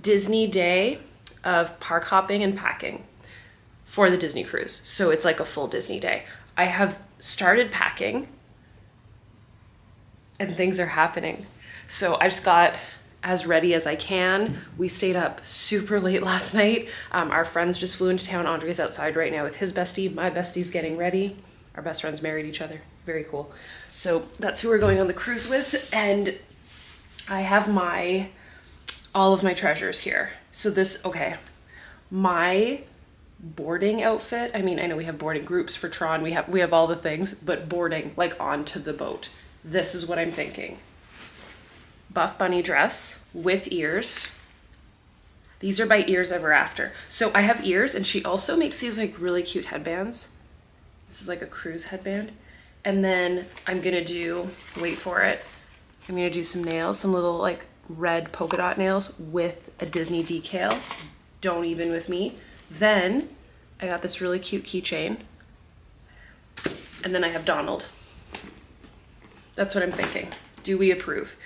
Disney day of park hopping and packing for the Disney cruise. So it's like a full Disney day. I have started packing and things are happening. So I just got as ready as I can. We stayed up super late last night. Um, our friends just flew into town. Andre's outside right now with his bestie. My bestie's getting ready. Our best friends married each other. Very cool. So that's who we're going on the cruise with. And I have my, all of my treasures here. So this, okay, my boarding outfit. I mean, I know we have boarding groups for Tron. We have, we have all the things, but boarding like onto the boat. This is what I'm thinking. Buff bunny dress with ears. These are by Ears Ever After. So I have ears and she also makes these like really cute headbands. This is like a cruise headband. And then I'm gonna do, wait for it, I'm gonna do some nails, some little like red polka dot nails with a Disney decal. Don't even with me. Then I got this really cute keychain. And then I have Donald. That's what I'm thinking. Do we approve?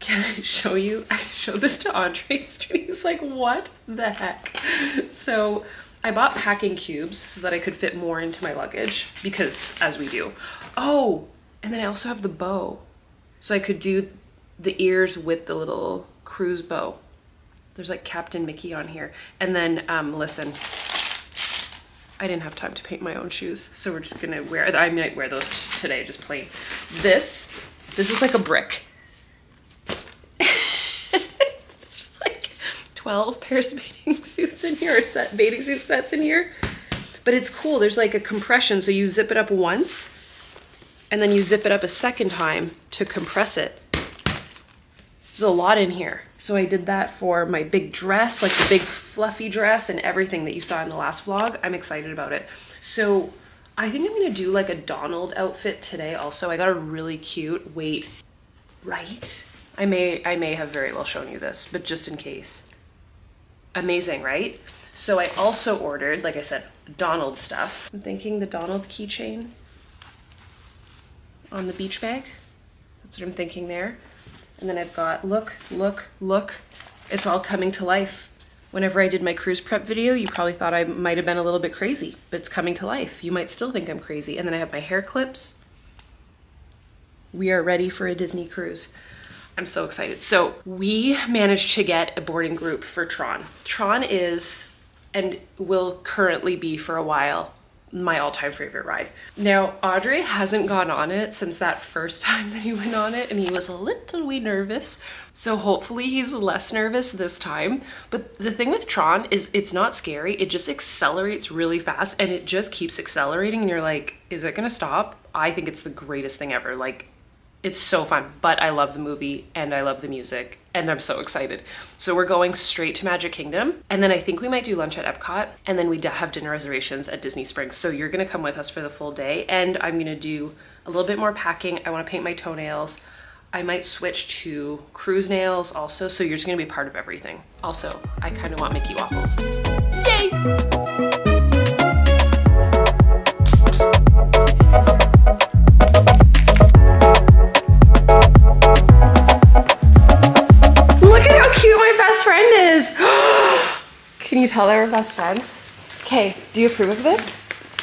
Can I show you? I showed this to Andre yesterday. He's like, what the heck? So I bought packing cubes so that I could fit more into my luggage because as we do. Oh, and then I also have the bow. So I could do the ears with the little cruise bow. There's like Captain Mickey on here. And then, um, listen, I didn't have time to paint my own shoes. So we're just gonna wear, I might wear those today, just plain. This, this is like a brick. There's like 12 pairs of bathing suits in here, or set bathing suit sets in here. But it's cool, there's like a compression, so you zip it up once, and then you zip it up a second time to compress it. There's a lot in here. So I did that for my big dress, like the big fluffy dress and everything that you saw in the last vlog. I'm excited about it. So I think I'm gonna do like a Donald outfit today also. I got a really cute, wait, right? I may, I may have very well shown you this, but just in case. Amazing, right? So I also ordered, like I said, Donald stuff. I'm thinking the Donald keychain on the beach bag. That's what I'm thinking there. And then I've got, look, look, look, it's all coming to life. Whenever I did my cruise prep video, you probably thought I might have been a little bit crazy, but it's coming to life. You might still think I'm crazy. And then I have my hair clips. We are ready for a Disney cruise. I'm so excited. So we managed to get a boarding group for Tron. Tron is, and will currently be for a while, my all-time favorite ride. Now, Andre hasn't gone on it since that first time that he went on it and he was a little wee nervous. So hopefully he's less nervous this time. But the thing with Tron is it's not scary. It just accelerates really fast and it just keeps accelerating and you're like, is it gonna stop? I think it's the greatest thing ever. Like it's so fun, but I love the movie and I love the music and I'm so excited. So we're going straight to Magic Kingdom and then I think we might do lunch at Epcot and then we have dinner reservations at Disney Springs. So you're gonna come with us for the full day and I'm gonna do a little bit more packing. I wanna paint my toenails. I might switch to cruise nails also. So you're just gonna be part of everything. Also, I kinda want Mickey waffles. Yay! Can you tell they're best friends? Okay, do you approve of this?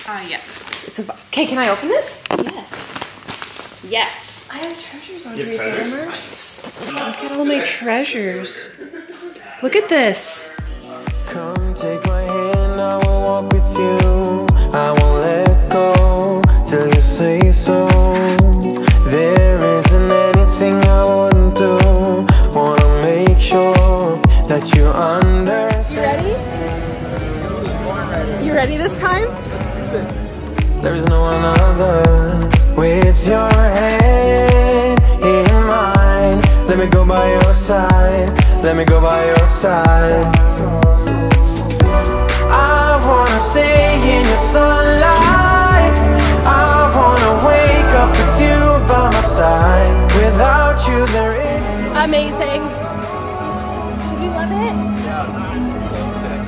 Uh, yes. It's a. Okay, can I open this? Yes. Yes. I have treasures on You have treasures? Nice. Look at all my treasures. Look at this. Come take my hand, I will walk with you. I won't let go till you say so. Ready? You ready this time? There's no one other with your hand in mine. Let me go by your side. Let me go by your side. I wanna stay in your sunlight. I wanna wake up with you by my side. Without you, there is. Amazing. Did you love it?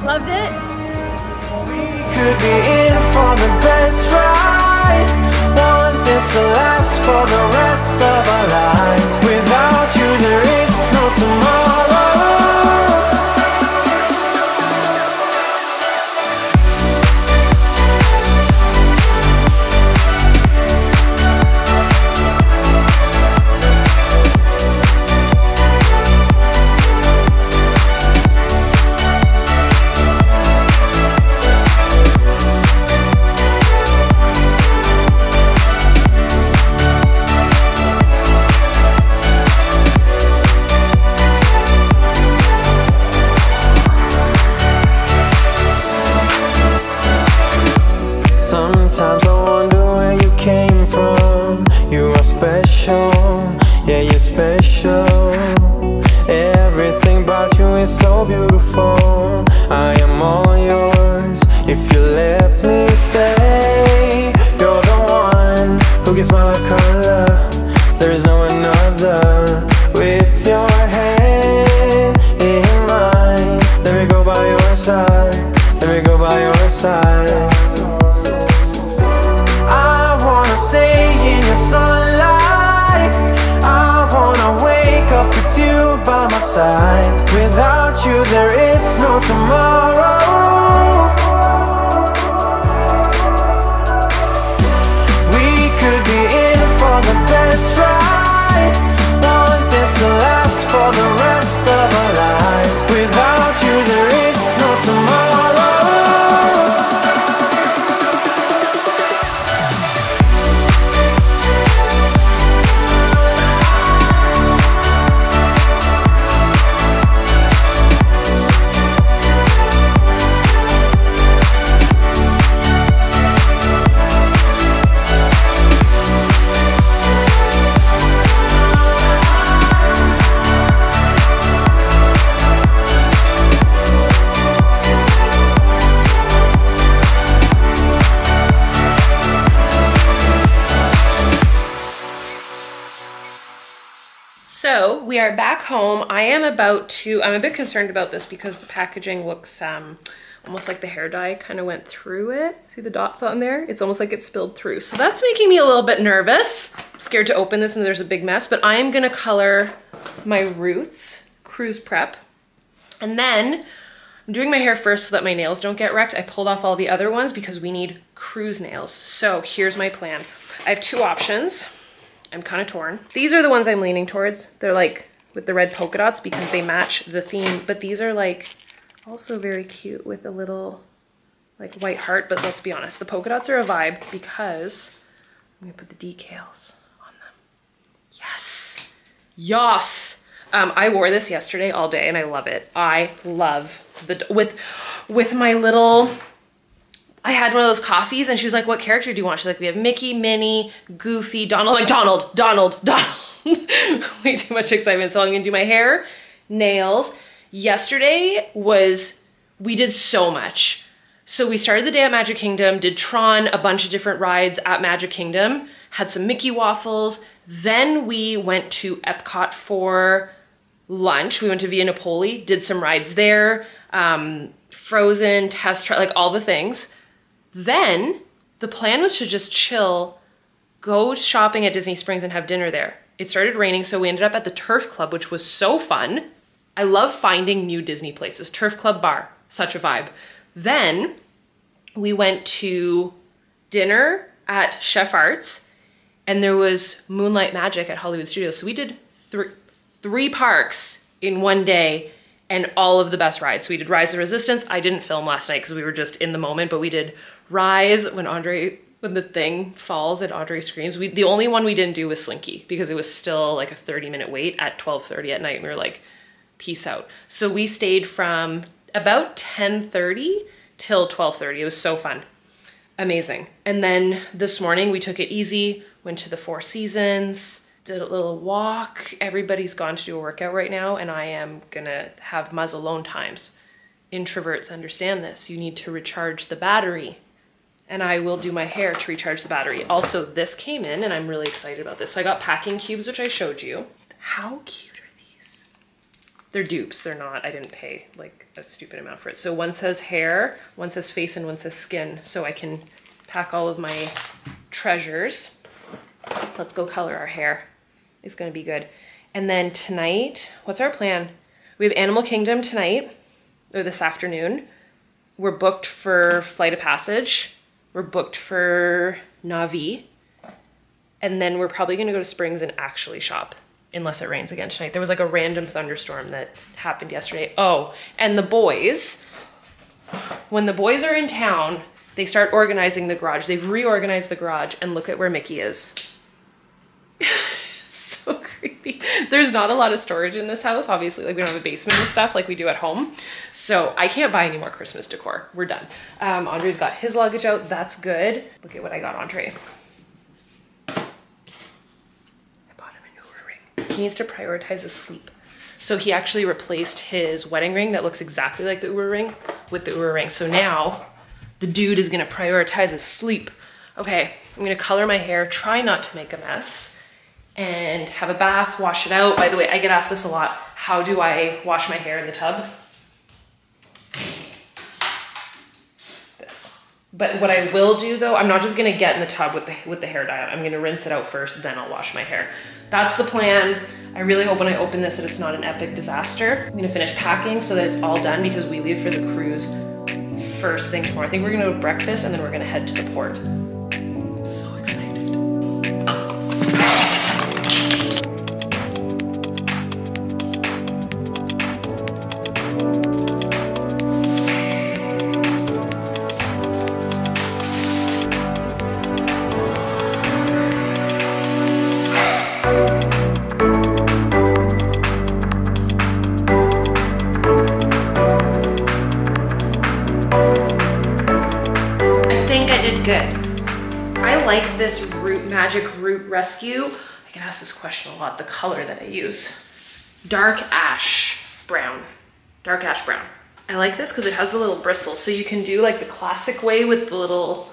Loved it? could be in for the best ride. Now want this to last for the rest of our lives. Without you there is no tomorrow. Are back home. I am about to, I'm a bit concerned about this because the packaging looks um, almost like the hair dye kind of went through it. See the dots on there? It's almost like it spilled through. So that's making me a little bit nervous. I'm scared to open this and there's a big mess, but I am gonna color my roots, cruise prep. And then I'm doing my hair first so that my nails don't get wrecked. I pulled off all the other ones because we need cruise nails. So here's my plan. I have two options. I'm kind of torn. These are the ones I'm leaning towards. They're like with the red polka dots because they match the theme, but these are like also very cute with a little like white heart, but let's be honest, the polka dots are a vibe because I'm gonna put the decals on them. Yes, yes. Um, I wore this yesterday all day and I love it. I love the, with, with my little I had one of those coffees and she was like, what character do you want? She's like, we have Mickey, Minnie, Goofy, Donald. I'm like, Donald, Donald, Donald. Way too much excitement. So I'm gonna do my hair, nails. Yesterday was, we did so much. So we started the day at Magic Kingdom, did Tron, a bunch of different rides at Magic Kingdom, had some Mickey waffles. Then we went to Epcot for lunch. We went to Via Napoli, did some rides there, um, Frozen, Test Track, like all the things. Then the plan was to just chill, go shopping at Disney Springs and have dinner there. It started raining, so we ended up at the Turf Club, which was so fun. I love finding new Disney places. Turf Club Bar, such a vibe. Then we went to dinner at Chef Arts, and there was Moonlight Magic at Hollywood Studios. So we did three three parks in one day and all of the best rides. So we did Rise of Resistance. I didn't film last night because we were just in the moment, but we did Rise when Andre when the thing falls and Andre screams. We the only one we didn't do was Slinky because it was still like a 30 minute wait at 12:30 at night. And we were like, peace out. So we stayed from about 10:30 till 12:30. It was so fun. Amazing. And then this morning we took it easy, went to the Four Seasons, did a little walk. Everybody's gone to do a workout right now, and I am gonna have Muzz alone times. Introverts understand this. You need to recharge the battery. And I will do my hair to recharge the battery. Also, this came in, and I'm really excited about this. So I got packing cubes, which I showed you. How cute are these? They're dupes. They're not. I didn't pay like a stupid amount for it. So one says hair, one says face, and one says skin. So I can pack all of my treasures. Let's go color our hair. It's gonna be good. And then tonight, what's our plan? We have Animal Kingdom tonight, or this afternoon. We're booked for Flight of Passage. We're booked for Na'vi. And then we're probably gonna go to Springs and actually shop, unless it rains again tonight. There was like a random thunderstorm that happened yesterday. Oh, and the boys, when the boys are in town, they start organizing the garage. They've reorganized the garage, and look at where Mickey is. so creepy. There's not a lot of storage in this house. Obviously, like we don't have a basement and stuff like we do at home. So I can't buy any more Christmas decor. We're done. Um, Andre's got his luggage out. That's good. Look at what I got Andre. I bought him a new ring. he needs to prioritize his sleep. So he actually replaced his wedding ring that looks exactly like the Oura ring with the Oura ring. So now the dude is gonna prioritize his sleep. Okay, I'm gonna color my hair, try not to make a mess, and have a bath, wash it out. By the way, I get asked this a lot. How do I wash my hair in the tub? This. But what I will do though, I'm not just gonna get in the tub with the with the hair dye on. I'm gonna rinse it out first, then I'll wash my hair. That's the plan. I really hope when I open this that it's not an epic disaster. I'm gonna finish packing so that it's all done because we leave for the cruise first thing tomorrow. I think we're gonna go to breakfast and then we're gonna head to the port. The color that I use. Dark ash brown, dark ash brown. I like this because it has the little bristles. So you can do like the classic way with the little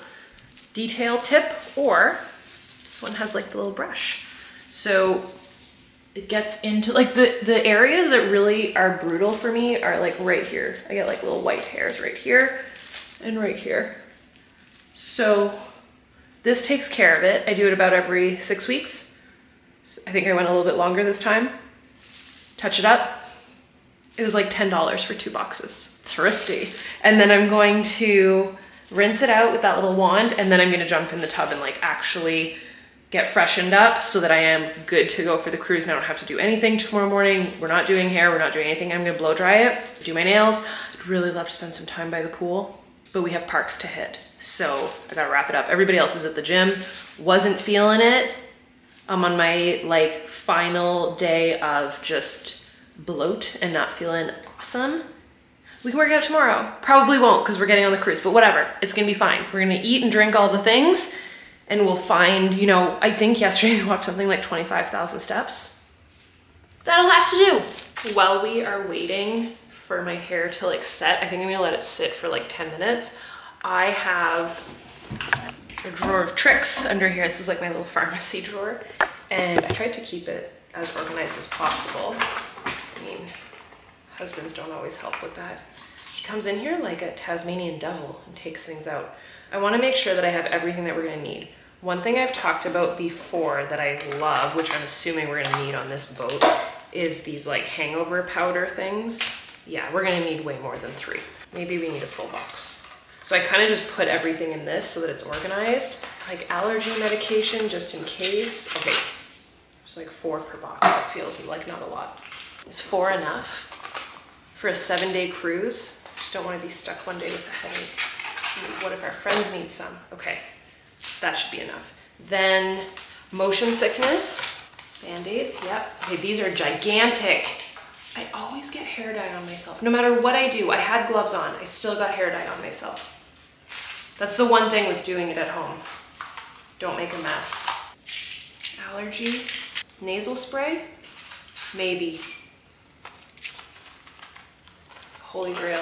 detail tip or this one has like the little brush. So it gets into like the, the areas that really are brutal for me are like right here. I get like little white hairs right here and right here. So this takes care of it. I do it about every six weeks. I think I went a little bit longer this time. Touch it up. It was like $10 for two boxes. Thrifty. And then I'm going to rinse it out with that little wand and then I'm gonna jump in the tub and like actually get freshened up so that I am good to go for the cruise and I don't have to do anything tomorrow morning. We're not doing hair, we're not doing anything. I'm gonna blow dry it, do my nails. I'd really love to spend some time by the pool, but we have parks to hit. So I gotta wrap it up. Everybody else is at the gym. Wasn't feeling it. I'm on my like final day of just bloat and not feeling awesome. We can work out tomorrow. Probably won't because we're getting on the cruise, but whatever. It's gonna be fine. We're gonna eat and drink all the things and we'll find, you know, I think yesterday we walked something like 25,000 steps. That'll have to do. While we are waiting for my hair to like set, I think I'm gonna let it sit for like 10 minutes. I have a drawer of tricks under here. This is like my little pharmacy drawer. And I tried to keep it as organized as possible. I mean, husbands don't always help with that. He comes in here like a Tasmanian devil and takes things out. I wanna make sure that I have everything that we're gonna need. One thing I've talked about before that I love, which I'm assuming we're gonna need on this boat, is these like hangover powder things. Yeah, we're gonna need way more than three. Maybe we need a full box. So I kind of just put everything in this so that it's organized. Like allergy medication, just in case. Okay, there's like four per box. That feels like not a lot. Is four enough for a seven day cruise? Just don't want to be stuck one day with a headache. What if our friends need some? Okay, that should be enough. Then motion sickness, band-aids, yep. Okay, these are gigantic. I always get hair dye on myself. No matter what I do, I had gloves on, I still got hair dye on myself. That's the one thing with doing it at home. Don't make a mess. Allergy, nasal spray, maybe. Holy grail.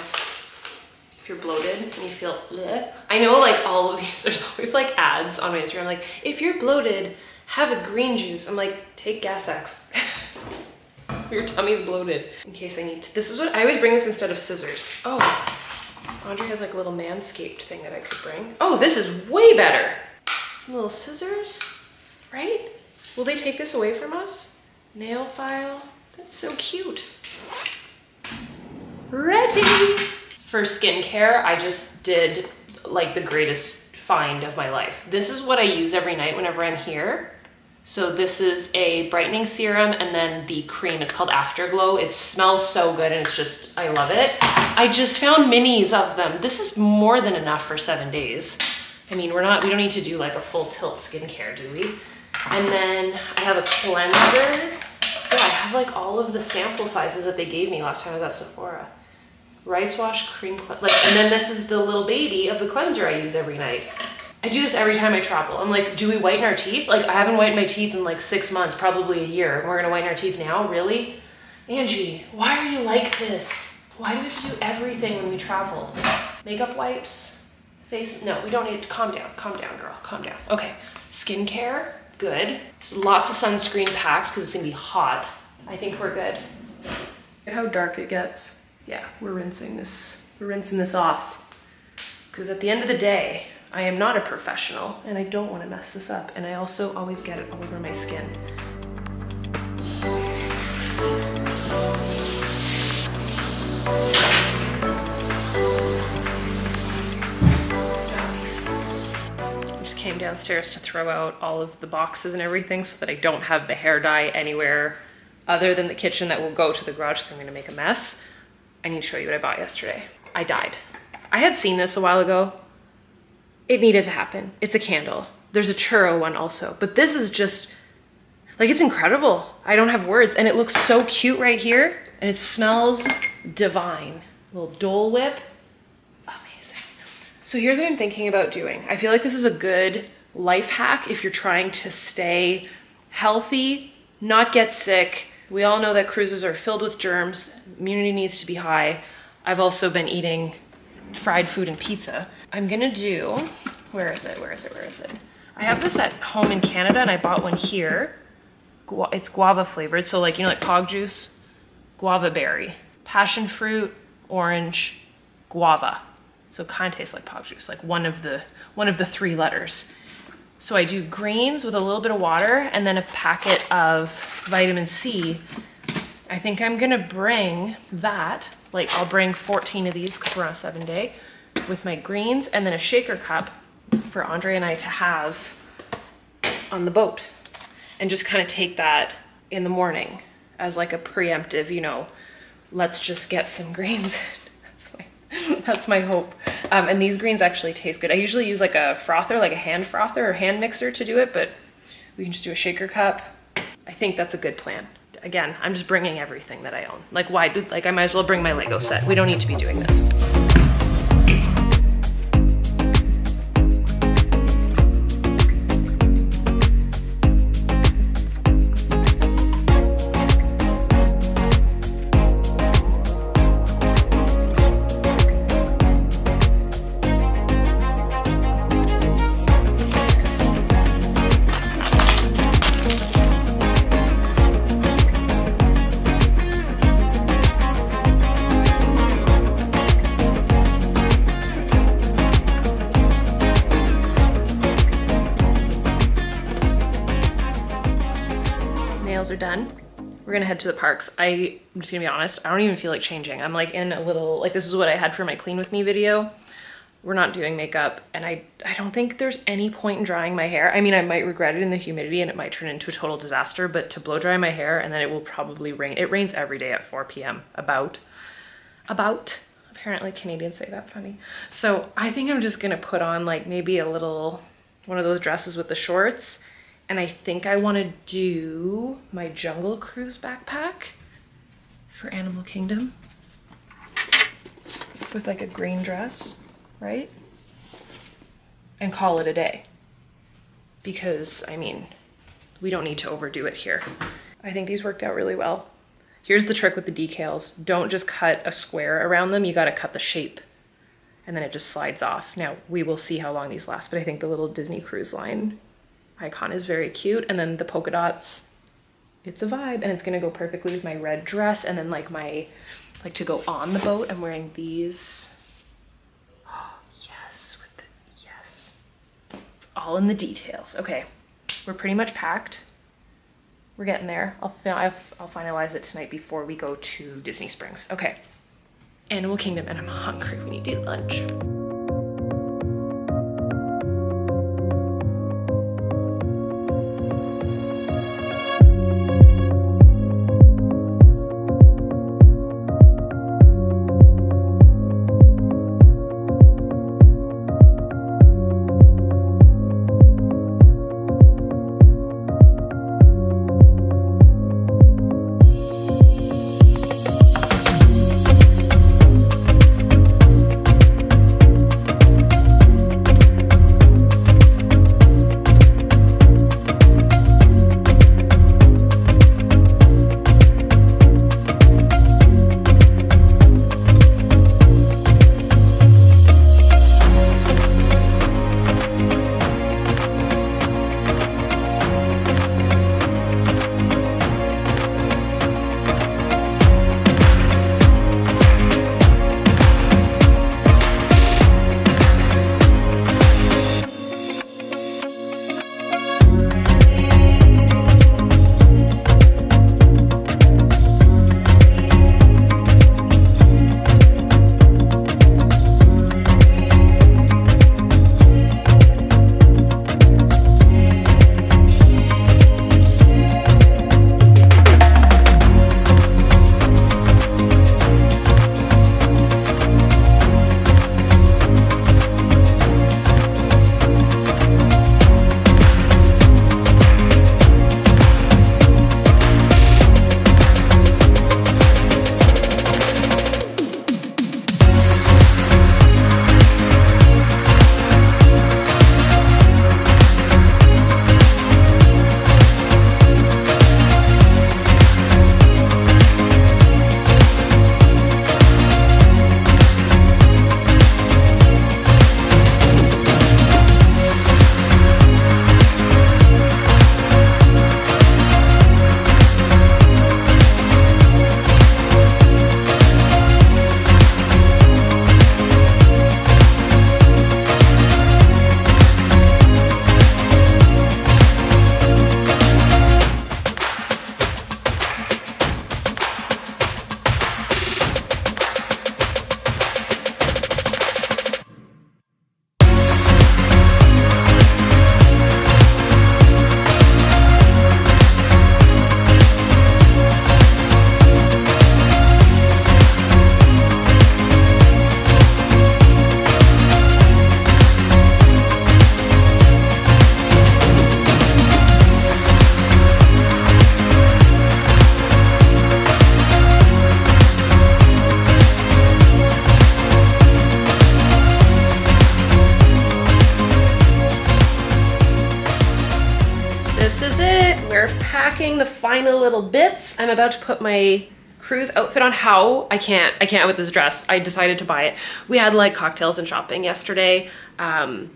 If you're bloated and you feel bleh. I know like all of these, there's always like ads on my Instagram like, if you're bloated, have a green juice. I'm like, take Gas X. Your tummy's bloated in case I need to. This is what I always bring this instead of scissors. Oh, Andre has like a little manscaped thing that I could bring. Oh, this is way better. Some little scissors, right? Will they take this away from us? Nail file. That's so cute. Ready. For skincare, I just did like the greatest find of my life. This is what I use every night whenever I'm here. So this is a brightening serum and then the cream, it's called Afterglow. It smells so good and it's just, I love it. I just found minis of them. This is more than enough for seven days. I mean, we're not, we don't need to do like a full tilt skincare, do we? And then I have a cleanser. Oh, I have like all of the sample sizes that they gave me last time I was at Sephora. Rice wash, cream, like, and then this is the little baby of the cleanser I use every night. I do this every time I travel. I'm like, do we whiten our teeth? Like, I haven't whitened my teeth in like six months, probably a year. And we're gonna whiten our teeth now? Really? Angie, why are you like this? Why do we have to do everything when we travel? Makeup wipes, face, no, we don't need to, calm down, calm down, girl, calm down. Okay, skincare, good. So lots of sunscreen packed because it's gonna be hot. I think we're good. Look at how dark it gets. Yeah, we're rinsing this, we're rinsing this off. Because at the end of the day, I am not a professional and I don't want to mess this up. And I also always get it all over my skin. I just came downstairs to throw out all of the boxes and everything so that I don't have the hair dye anywhere other than the kitchen that will go to the garage because I'm gonna make a mess. I need to show you what I bought yesterday. I died. I had seen this a while ago. It needed to happen. It's a candle. There's a churro one also, but this is just like it's incredible. I don't have words, and it looks so cute right here, and it smells divine. little Dole Whip, amazing. So here's what I'm thinking about doing. I feel like this is a good life hack if you're trying to stay healthy, not get sick. We all know that cruises are filled with germs. Immunity needs to be high. I've also been eating fried food and pizza. I'm gonna do, where is it, where is it, where is it? I have this at home in Canada and I bought one here. It's guava flavored, so like, you know, like pog juice, guava berry, passion fruit, orange, guava. So it kind of tastes like pog juice, like one of the, one of the three letters. So I do greens with a little bit of water and then a packet of vitamin C. I think I'm gonna bring that, like I'll bring 14 of these because we're on a seven day with my greens and then a shaker cup for Andre and I to have on the boat and just kind of take that in the morning as like a preemptive, you know, let's just get some greens. that's my that's my hope. Um, and these greens actually taste good. I usually use like a frother, like a hand frother or hand mixer to do it, but we can just do a shaker cup. I think that's a good plan. Again, I'm just bringing everything that I own. Like why do, like I might as well bring my Lego set. We don't need to be doing this. Are done. We're gonna head to the parks. I, I'm just gonna be honest, I don't even feel like changing. I'm like in a little, like this is what I had for my clean with me video. We're not doing makeup and I, I don't think there's any point in drying my hair. I mean, I might regret it in the humidity and it might turn into a total disaster, but to blow dry my hair and then it will probably rain. It rains every day at 4 p.m. about, about. Apparently Canadians say that funny. So I think I'm just gonna put on like maybe a little, one of those dresses with the shorts and I think I want to do my Jungle Cruise backpack for Animal Kingdom with like a green dress, right? And call it a day. Because, I mean, we don't need to overdo it here. I think these worked out really well. Here's the trick with the decals. Don't just cut a square around them, you gotta cut the shape. And then it just slides off. Now, we will see how long these last, but I think the little Disney Cruise Line icon is very cute. And then the polka dots, it's a vibe and it's gonna go perfectly with my red dress. And then like my, like to go on the boat, I'm wearing these. Oh, yes, with the, yes. It's all in the details. Okay, we're pretty much packed. We're getting there. I'll, I'll, I'll finalize it tonight before we go to Disney Springs. Okay, Animal Kingdom and I'm hungry. We need to eat lunch. Little bits. I'm about to put my cruise outfit on. How? I can't. I can't with this dress. I decided to buy it. We had like cocktails and shopping yesterday. Um,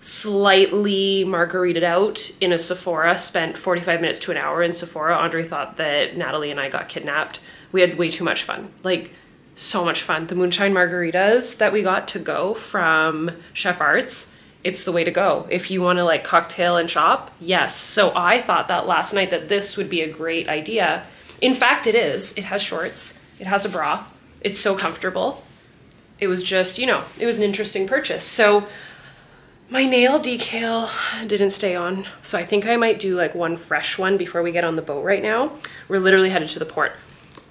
slightly margaritaed out in a Sephora, spent 45 minutes to an hour in Sephora. Andre thought that Natalie and I got kidnapped. We had way too much fun. Like, so much fun. The moonshine margaritas that we got to go from Chef Arts, it's the way to go. If you want to like cocktail and shop, yes. So I thought that last night that this would be a great idea. In fact, it is. It has shorts, it has a bra, it's so comfortable. It was just, you know, it was an interesting purchase. So my nail decal didn't stay on, so I think I might do like one fresh one before we get on the boat right now. We're literally headed to the port.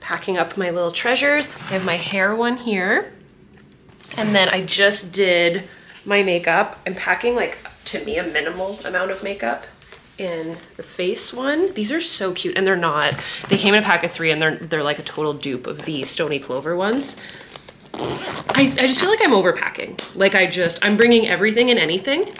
Packing up my little treasures. I have my hair one here. And then I just did my makeup. I'm packing like, to me, a minimal amount of makeup in the face one. These are so cute, and they're not. They came in a pack of three, and they're, they're like a total dupe of the Stoney Clover ones. I, I just feel like I'm overpacking. Like I just, I'm bringing everything and anything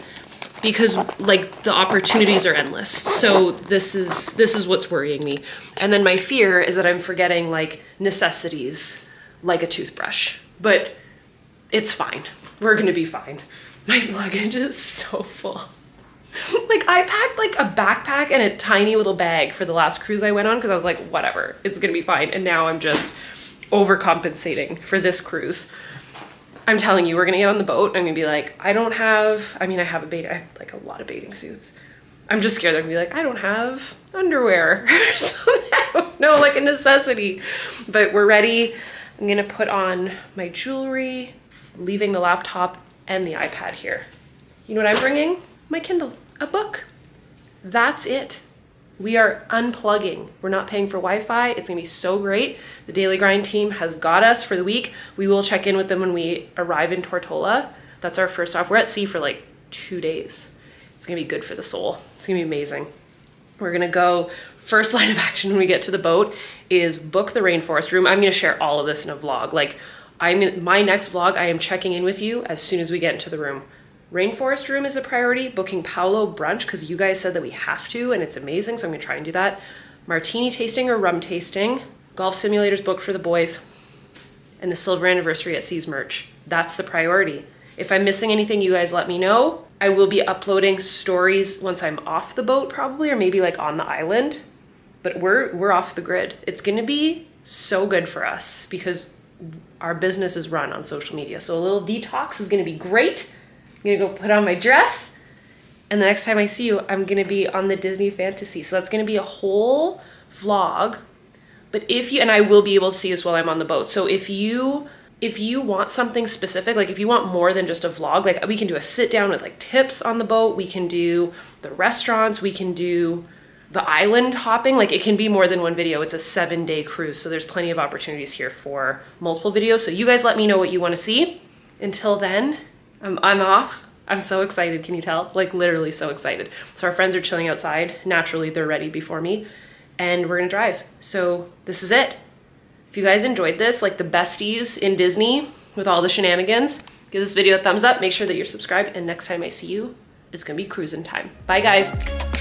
because like the opportunities are endless. So this is, this is what's worrying me. And then my fear is that I'm forgetting like necessities like a toothbrush, but it's fine. We're gonna be fine. My luggage is so full. like I packed like a backpack and a tiny little bag for the last cruise I went on because I was like, whatever, it's gonna be fine. And now I'm just overcompensating for this cruise. I'm telling you, we're gonna get on the boat. I'm gonna be like, I don't have. I mean, I have a bait. I have like a lot of bathing suits. I'm just scared they're gonna be like, I don't have underwear. know, like a necessity. But we're ready. I'm gonna put on my jewelry, leaving the laptop and the iPad here. You know what I'm bringing? My Kindle, a book. That's it. We are unplugging. We're not paying for Wi-Fi. It's gonna be so great. The Daily Grind team has got us for the week. We will check in with them when we arrive in Tortola. That's our first stop. We're at sea for like two days. It's gonna be good for the soul. It's gonna be amazing. We're gonna go, first line of action when we get to the boat is book the rainforest room. I'm gonna share all of this in a vlog. Like I'm my next vlog, I am checking in with you as soon as we get into the room. Rainforest room is a priority. Booking Palo brunch because you guys said that we have to and it's amazing. So I'm gonna try and do that. Martini tasting or rum tasting. Golf simulators booked for the boys. And the silver anniversary at Seas merch. That's the priority. If I'm missing anything, you guys let me know. I will be uploading stories once I'm off the boat probably, or maybe like on the island. But we're we're off the grid. It's gonna be so good for us because our business is run on social media. So a little detox is gonna be great. I'm gonna go put on my dress. And the next time I see you, I'm gonna be on the Disney Fantasy. So that's gonna be a whole vlog. But if you, and I will be able to see this while I'm on the boat. So if you, if you want something specific, like if you want more than just a vlog, like we can do a sit down with like tips on the boat. We can do the restaurants. We can do the island hopping. Like it can be more than one video. It's a seven day cruise. So there's plenty of opportunities here for multiple videos. So you guys let me know what you want to see. Until then, I'm, I'm off. I'm so excited, can you tell? Like literally so excited. So our friends are chilling outside. Naturally, they're ready before me and we're gonna drive. So this is it. If you guys enjoyed this, like the besties in Disney with all the shenanigans, give this video a thumbs up, make sure that you're subscribed, and next time I see you, it's gonna be cruising time. Bye guys.